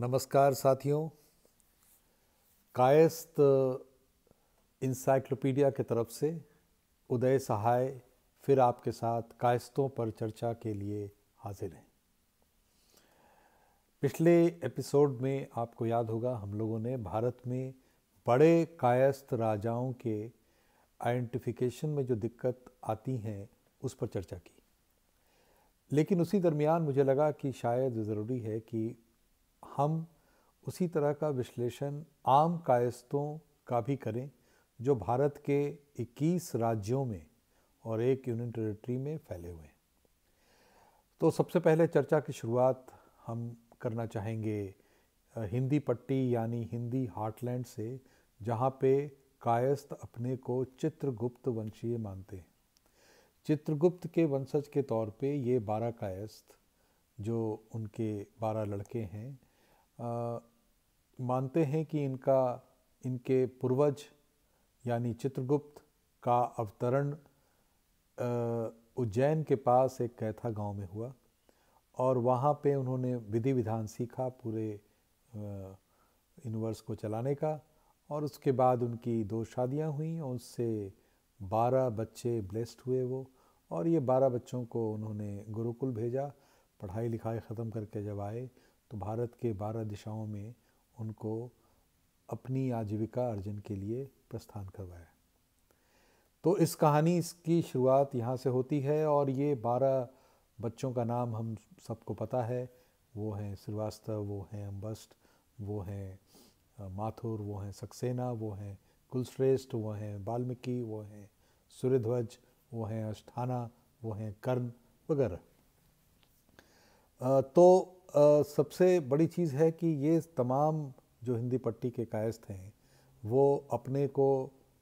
नमस्कार साथियों। कायस्थ इंसाइक्लोपीडिया के तरफ़ से उदय सहाय फिर आपके साथ कायस्तों पर चर्चा के लिए हाजिर हैं। पिछले एपिसोड में आपको याद होगा, हम लोगों ने भारत में बड़े कायस्थ राजाओं के आइडेंटिफिकेशन में जो दिक्कत आती हैं, उस पर चर्चा की। लेकिन उसी दरमियान मुझे लगा कि शायद ज़रूरी है कि हम उसी तरह का विश्लेषण आम कायस्तों का भी करें, जो भारत के 21 राज्यों में और एक यूनियन टेरिटरी में फैले हुए हैं। तो सबसे पहले चर्चा की शुरुआत हम करना चाहेंगे हिंदी पट्टी यानी हिंदी हार्टलैंड से, जहाँ पे कायस्थ अपने को चित्रगुप्त वंशीय मानते हैं। चित्रगुप्त के वंशज के तौर पे ये बारह कायस्थ जो उनके बारह लड़के हैं आ, मानते हैं कि इनका इनके पूर्वज यानी चित्रगुप्त का अवतरण उज्जैन के पास एक कैथा गाँव में हुआ और वहाँ पे उन्होंने विधि विधान सीखा पूरे यूनिवर्स को चलाने का और उसके बाद उनकी दो शादियाँ हुई और उससे बारह बच्चे ब्लेस्ड हुए वो और ये बारह बच्चों को उन्होंने गुरुकुल भेजा पढ़ाई लिखाई ख़त्म करके जब आए तो भारत के बारह दिशाओं में उनको अपनी आजीविका अर्जन के लिए प्रस्थान करवाया। तो इस कहानी इसकी शुरुआत यहाँ से होती है और ये बारह बच्चों का नाम हम सबको पता है। वो हैं श्रीवास्तव, वो हैं अम्बस्ट वो हैं माथुर, वो हैं सक्सेना, वो हैं कुलश्रेष्ठ, वो हैं वाल्मीकि, वो हैं सूर्यध्वज, वो हैं अष्ठाना, वो हैं कर्ण वगैरह। तो सबसे बड़ी चीज़ है कि ये तमाम जो हिंदी पट्टी के कायस्थ हैं, वो अपने को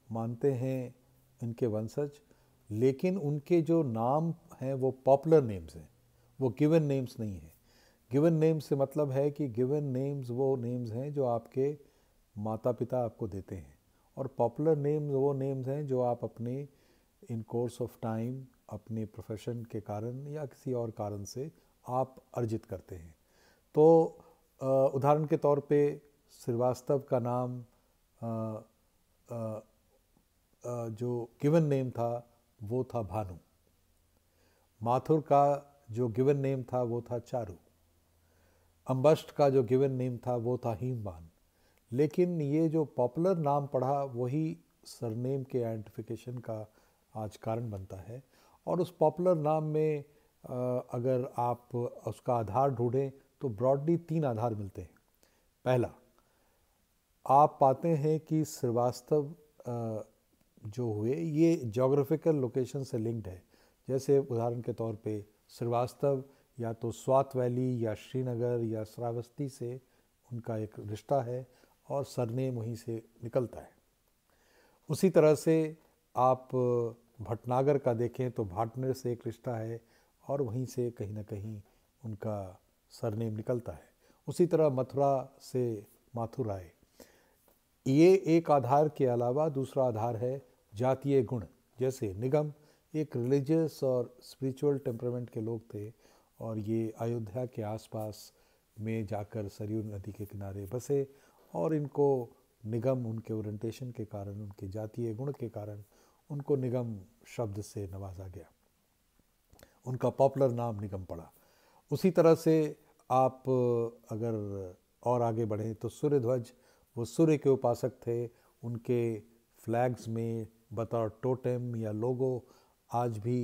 मानते हैं इनके वंशज, लेकिन उनके जो नाम हैं, वो पॉपुलर नेम्स हैं, वो गिवन नेम्स नहीं हैं। गिवन नेम्स से मतलब है कि गिवन नेम्स वो नेम्स हैं जो आपके माता पिता आपको देते हैं, और पॉपुलर नेम्स वो नेम्स हैं जो आप अपने, इन कोर्स ऑफ़ टाइम, अपने प्रोफेशन के कारण या किसी और कारण से आप अर्जित करते हैं। तो उदाहरण के तौर पे श्रीवास्तव का नाम आ, आ, जो गिवन नेम था वो था भानु। माथुर का जो गिवन नेम था वो था चारू। अम्बस्ट का जो गिवन नेम था वो था हीमबान। लेकिन ये जो पॉपुलर नाम पढ़ा वही सरनेम के आइडेंटिफिकेशन का आज कारण बनता है। और उस पॉपुलर नाम में अगर आप उसका आधार ढूंढें तो ब्रॉडली तीन आधार मिलते हैं। पहला, आप पाते हैं कि श्रीवास्तव जो हुए, ये जोग्राफिकल लोकेशन से लिंक्ड है। जैसे उदाहरण के तौर पे, श्रीवास्तव या तो स्वात वैली या श्रीनगर या श्रावस्ती से उनका एक रिश्ता है और सरनेम वहीं से निकलता है। उसी तरह से आप भटनागर का देखें तो भाटनर से एक रिश्ता है और वहीं से कहीं ना कहीं उनका सरनेम निकलता है। उसी तरह मथुरा से माथुर आए ये एक आधार के अलावा दूसरा आधार है जातीय गुण। जैसे निगम एक रिलीजियस और स्पिरिचुअल टेम्परामेंट के लोग थे और ये अयोध्या के आसपास में जाकर सरयू नदी के किनारे बसे और इनको निगम उनके ओरिएंटेशन के कारण, उनके जातीय गुण के कारण उनको निगम शब्द से नवाजा गया। उनका पॉपुलर नाम निगम पड़ा। उसी तरह से आप अगर और आगे बढ़ें तो सूर्य ध्वज वो सूर्य के उपासक थे, उनके फ्लैग्स में बतौर टोटेम या लोगो आज भी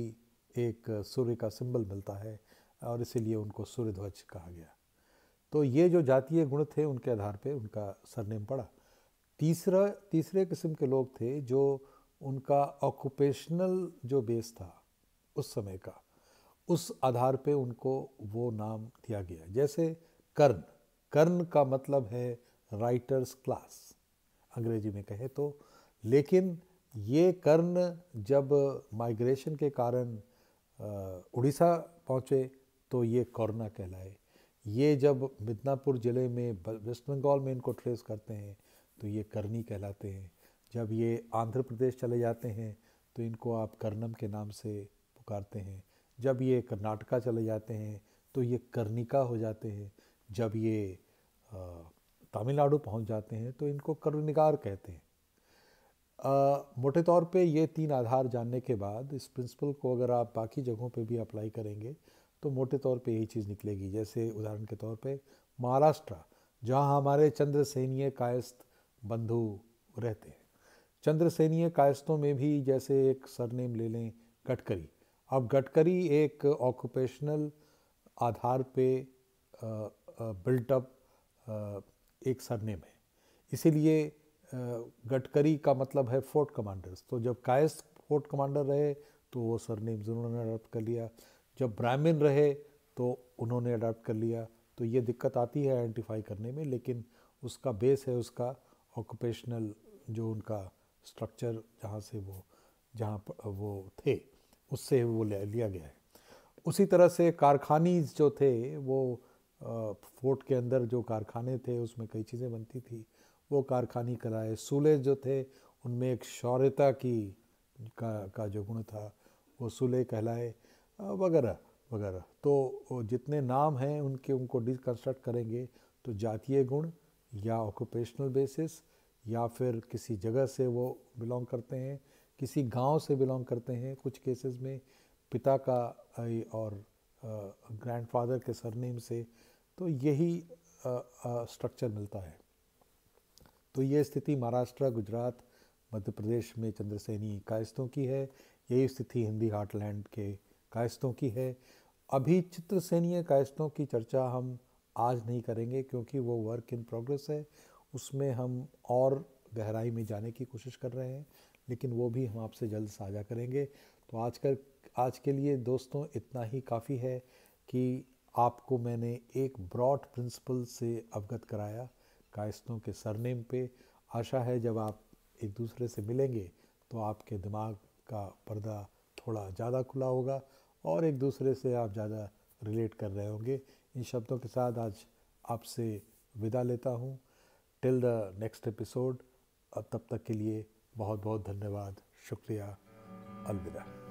एक सूर्य का सिंबल मिलता है और इसीलिए उनको सूर्य ध्वज कहा गया। तो ये जो जातीय गुण थे उनके आधार पे उनका सरनेम पड़ा। तीसरा, तीसरे किस्म के लोग थे जो उनका ऑक्यूपेशनल जो बेस था उस समय का उस आधार पे उनको वो नाम दिया गया। जैसे कर्ण कर्ण का मतलब है राइटर्स क्लास अंग्रेज़ी में कहे तो। लेकिन ये कर्ण जब माइग्रेशन के कारण उड़ीसा पहुँचे तो ये कोरना कहलाए। ये जब मिदनापुर ज़िले में वेस्ट बंगाल में इनको ट्रेस करते हैं तो ये करनी कहलाते हैं। जब ये आंध्र प्रदेश चले जाते हैं तो इनको आप कर्नम के नाम से पुकारते हैं। जब ये कर्नाटका चले जाते हैं तो ये कर्णिका हो जाते हैं। जब ये तमिलनाडु पहुँच जाते हैं तो इनको कर्णनिगार कहते हैं। आ, मोटे तौर पे ये तीन आधार जानने के बाद इस प्रिंसिपल को अगर आप बाकी जगहों पे भी अप्लाई करेंगे तो मोटे तौर पे यही चीज़ निकलेगी। जैसे उदाहरण के तौर पे महाराष्ट्र जहाँ हमारे चंद्रसेनीय कायस्थ बंधु रहते हैं। चंद्रसेनीय कायस्थों में भी जैसे एक सरनेम ले लें गडकरी। अब गडकरी एक ऑक्यूपेशनल आधार पे बिल्टअप एक सरनेम है। इसीलिए गडकरी का मतलब है फोर्ट कमांडर्स। तो जब कायस्थ फोर्ट कमांडर रहे तो वो सरनेम उन्होंने अडॉप्ट कर लिया। जब ब्राह्मण रहे तो उन्होंने अडॉप्ट कर लिया। तो ये दिक्कत आती है आइडेंटिफाई करने में, लेकिन उसका बेस है उसका ऑक्यूपेशनल जो उनका स्ट्रक्चर जहाँ से वो, जहाँ वो थे। उससे वो लिया गया है। उसी तरह से कारखानी जो थे, वो फोर्ट के अंदर जो कारखाने थे, उसमें कई चीज़ें बनती थी। वो कारखानी कराए। सूले जो थे, उनमें एक शौर्यता की, का का जो गुण था, वो सूले कहलाए वगैरह वगैरह। तो जितने नाम हैं, उनके, उनको डिकन्स्ट्रक्ट करेंगे तो जातीय गुण या ऑक्यूपेशनल बेसिस या फिर किसी जगह से वो बिलोंग करते हैं। किसी गाँव से बिलोंग करते हैं। कुछ केसेस में पिता का और ग्रैंडफादर के सरनेम से तो यही स्ट्रक्चर मिलता है। तो ये स्थिति महाराष्ट्र, गुजरात, मध्य प्रदेश में चंद्रसेनी कायस्तों की है। यही स्थिति हिंदी हार्टलैंड के कायस्तों की है। अभी चित्रसेनीय कायस्तों की चर्चा हम आज नहीं करेंगे, क्योंकि वो वर्क इन प्रोग्रेस है। उसमें हम और गहराई में जाने की कोशिश कर रहे हैं। लेकिन वो भी हम आपसे जल्द साझा करेंगे। तो आज कर आज के लिए दोस्तों इतना ही काफ़ी है कि आपको मैंने एक ब्रॉड प्रिंसिपल से अवगत कराया कायस्तों के सरनेम पे। आशा है जब आप एक दूसरे से मिलेंगे तो आपके दिमाग का पर्दा थोड़ा ज़्यादा खुला होगा और एक दूसरे से आप ज़्यादा रिलेट कर रहे होंगे। इन शब्दों के साथ आज आपसे विदा लेता हूँ। टिल द नेक्स्ट एपिसोड तब तक के लिए बहुत बहुत धन्यवाद। शुक्रिया। अलविदा।